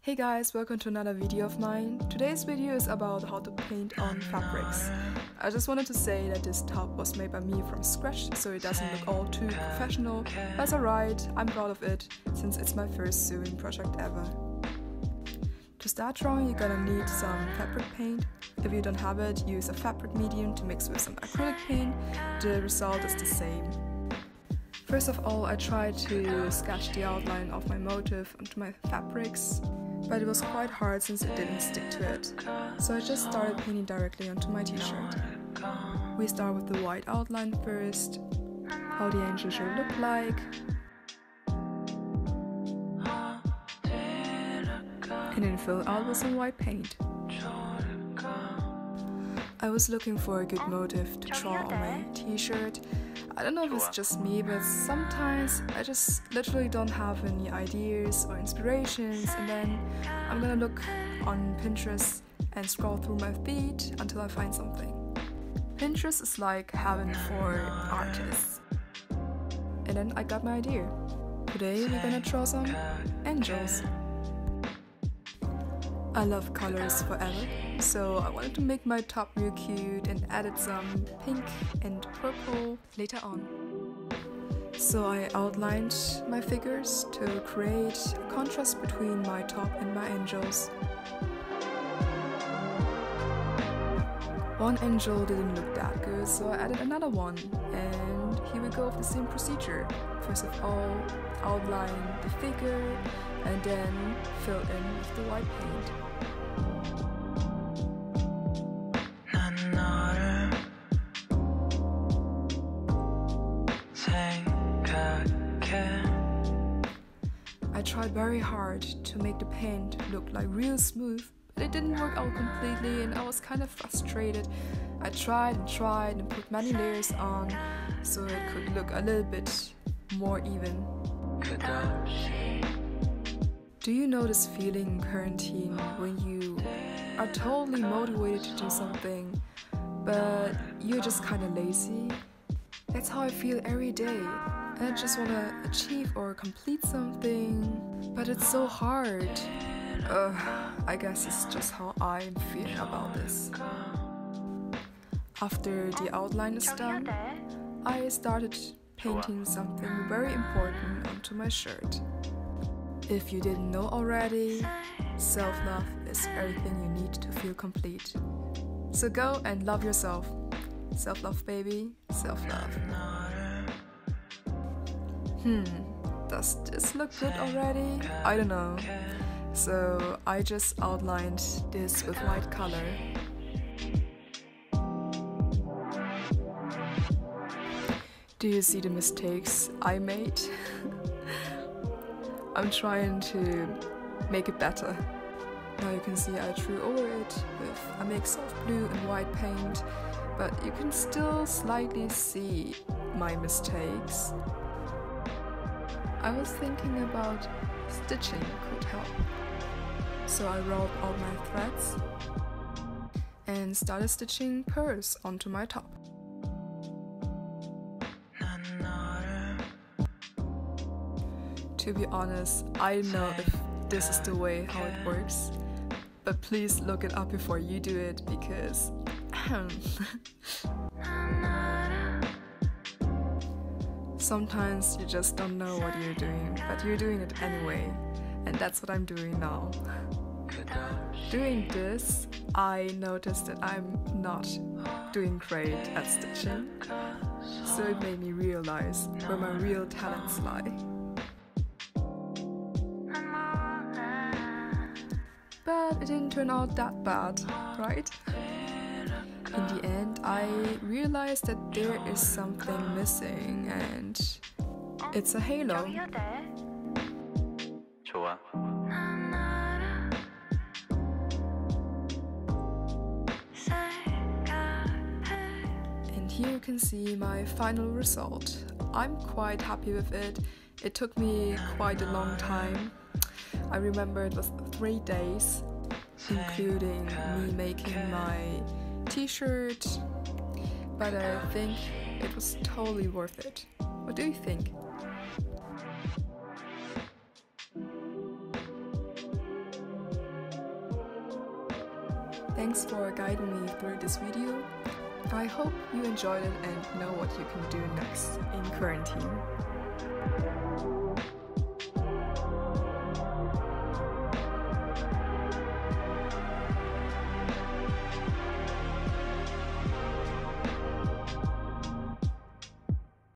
Hey guys, welcome to another video of mine. Today's video is about how to paint on ah. fabrics. I just wanted to say that this top was made by me from scratch, so it doesn't look all too professional. That's alright, I'm proud of it, since it's my first sewing project ever. To start drawing, you're gonna need some fabric paint. If you don't have it, use a fabric medium to mix with some acrylic paint. The result is the same. First of all, I try to sketch the outline of my motif onto my fabrics, but it was quite hard since it didn't stick to it. So I just started painting directly onto my t-shirt. We start with the white outline first, how the angel should look like, and then fill out with some white paint. I was looking for a good motif to draw on my t-shirt. I don't know if it's just me, but sometimes I just literally don't have any ideas or inspirations, and then I'm gonna look on Pinterest and scroll through my feed until I find something. Pinterest is like heaven for artists. And then I got my idea. Today we're gonna draw some angels. I love colors forever, so I wanted to make my top real cute and added some pink and purple later on. So I outlined my figures to create a contrast between my top and my angels. One angel didn't look that good, so I added another one, and here we go with the same procedure. First of all, outline the figure, and then fill in with the white paint. Tried very hard to make the paint look like real smooth, but it didn't work out completely and I was kind of frustrated. I tried and tried and put many layers on so it could look a little bit more even. Do you know this feeling in quarantine when you are totally motivated to do something, but you're just kind of lazy? That's how I feel every day. I just want to achieve or complete something, but it's so hard. I guess it's just how I'm feeling about this. After the outline is done, I started painting something very important onto my shirt. If you didn't know already, self love is everything you need to feel complete. So go and love yourself. Self love, baby, self love. Hmm, does this look good already? I don't know. So I just outlined this with white color. Do you see the mistakes I made? I'm trying to make it better. Now you can see I drew over it with a mix of blue and white paint, but you can still slightly see my mistakes. I was thinking about stitching could help. So I rolled out my threads and started stitching pearls onto my top. To be honest, I don't know if this is the way how it works, but please look it up before you do it because sometimes you just don't know what you're doing, but you're doing it anyway, and that's what I'm doing now. Doing this, I noticed that I'm not doing great at stitching, so it made me realize where my real talents lie. But it didn't turn out that bad, right? In the end, I realized that there is something missing, and it's a halo. 좋아. And here you can see my final result. I'm quite happy with it. It took me quite a long time. I remember it was three days, including me making my t-shirt, but I think it was totally worth it. What do you think? Thanks for guiding me through this video. I hope you enjoyed it and know what you can do next in quarantine.